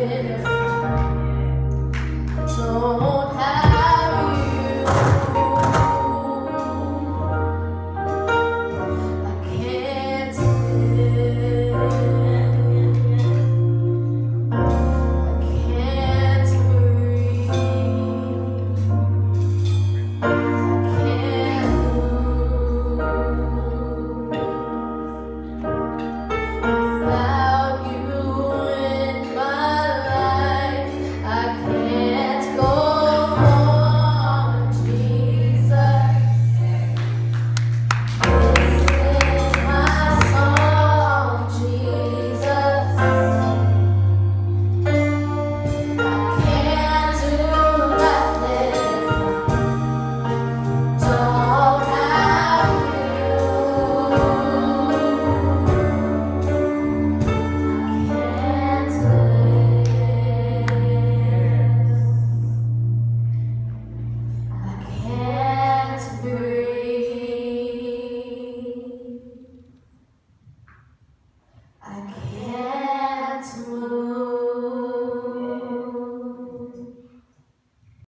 ovelhas.